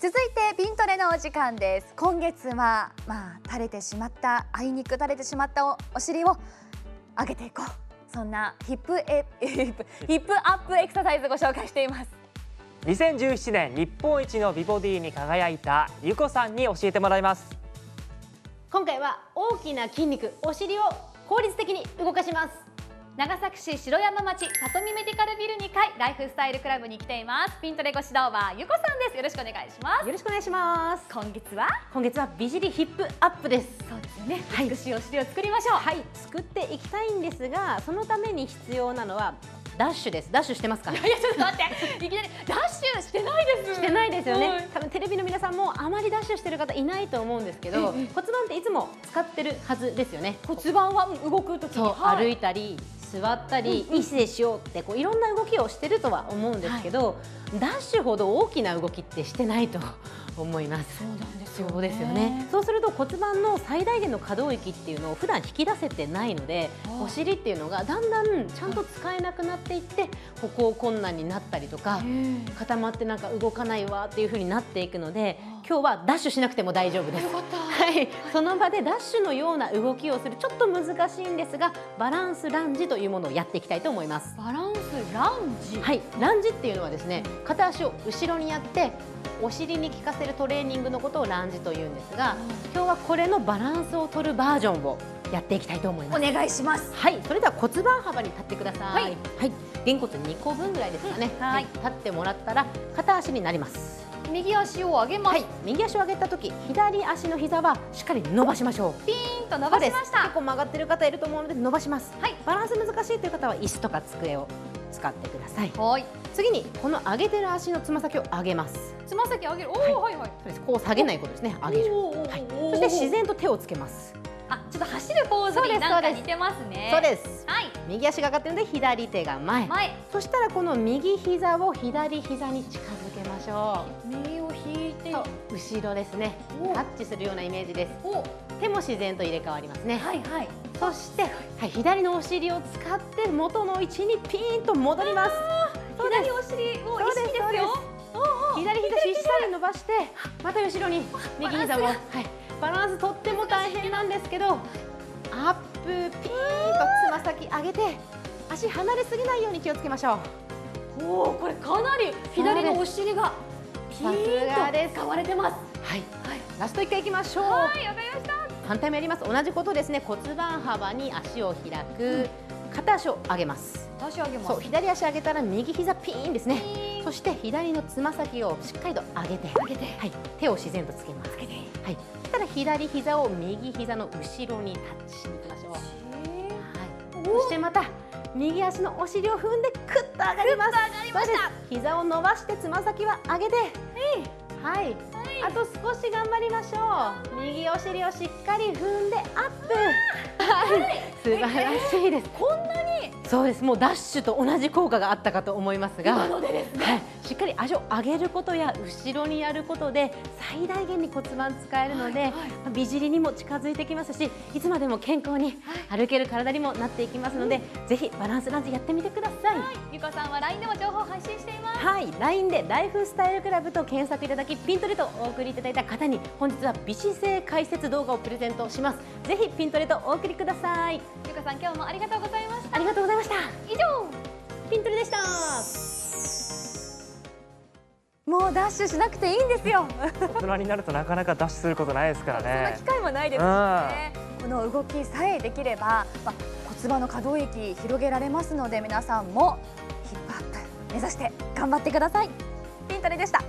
続いてピントレのお時間です。今月はまあ垂れてしまったあいにく垂れてしまったおお尻を上げていこう。そんなヒップエヒップ ヒップアップエクササイズご紹介しています。2017年日本一の美ボディに輝いたゆこさんに教えてもらいます。今回は大きな筋肉お尻を効率的に動かします長崎市城山町里見メディカルビル2階ライフスタイルクラブに来ています。ピントレご指導はゆこさんです。よろしくお願いします。よろしくお願いします。今月は？今月は美尻ヒップアップです。そうですよね、はい。美しいお尻を作りましょう。はい。作っていきたいんですがそのために必要なのはダッシュです。ダッシュしてますかいやちょっと待って。いきなりダッシュしてないです。してないですよね、はい多分テレビの皆さんもあまりダッシュしてる方いないと思うんですけど骨盤っていつも使ってるはずですよね。骨盤は動くときに。そう、はい。歩いたり座ったり、いい姿勢しようってこういろんな動きをしてるとは思うんですけど、ダッシュほど大きな動きってしてないと 思います。そうなんですそうですよね。そうすると骨盤の最大限の可動域っていうのを普段引き出せてないので、はいお尻っていうのがだんだんちゃんと使えなくなっていって歩行困難になったりとか。固まってなんか動かないわっていう風になっていくので今日はダッシュしなくても大丈夫です。よかったはい、その場でダッシュのような動きをするちょっと難しいんですがバランスランジというものをやっていきたいと思います。バランスランジ？はい、ランジっていうのはですね片足を後ろにやってお尻に効かせるトレーニングのことをランジというんですが今日はこれのバランスを取るバージョンをやっていきたいと思います。お願いしますはい、それでは骨盤幅に立ってください。はい、はい、げんこつ2個分ぐらいですかね。うんはい立ってもらったら片足になります。右足を上げます、はい、右足を上げた時、左足の膝はしっかり伸ばしましょう。ピーンと伸ばしました結構曲がってる方いると思うので伸ばします。はいバランス難しいという方は椅子とか机を使ってください。はい次にこの上げてる足のつま先を上げます。つま先上げる？おお、はいはい、はいそうです。こう下げないことですね。上げる。はい。そして自然と手をつけます。あちょっと走るポーズになんかそうです似てますねそうです。はい右足が上がってるので左手が前。前そしたらこの右膝を左膝に近づけましょ右を引いて後ろですね。お。タッチするようなイメージです。お。手も自然と入れ替わりますね。はいはい。そして、はい、左のお尻を使って元の位置にピーンと戻ります。左。お尻を意識ですよ。左膝しっかり伸ばして、また後ろに右膝も、はい、バランスとっても大変なんですけど、アップピーンとつま先上げて、足離れすぎないように気をつけましょう。おおこれかなり左のお尻がピーンと使われてます。はい、はい。ラスト一回いきましょう。はいわかりました反対もやります。同じことですね。骨盤幅に足を開く、片足を上げます。足上げます。そう、左足上げたら右膝ピーンですね。そして左のつま先をしっかりと上げて、上げて。はい、手を自然とつけます。はい、そしたら左膝を右膝の後ろにタッチしに行きましょう。はい、そしてまた右足のお尻を踏んでクッと上がります。そうです膝を伸ばしてつま先は上げて、はい、あと少し頑張りましょう。右お尻をしっかり踏んでアップ。はい、素晴らしいです。こんなに？そうです。もうダッシュと同じ効果があったかと思いますが、ね。はい、しっかり足を上げることや後ろにやることで最大限に骨盤使えるので、はいはい。美尻にも近づいてきますしいつまでも健康に歩ける体にもなっていきますので、ぜひバランスランジやってみてください。はい。ゆかさんは LINE でも情報を発信しています。はい、LINE でライフスタイルクラブと検索いただきピントレとお送りいただいた方に本日は美姿勢解説動画をプレゼントします。ぜひピントレとお送りください。ゆかさん今日もありがとうございました。ありがとうございました。以上。ピントレでしたもうダッシュしなくていいんですよ。大人になるとなかなかダッシュすることないですからそんなね機会もないですしね。この動きさえできれば、まあ、骨盤の可動域広げられますので皆さんもヒップアップ目指して頑張ってください。ピントレでした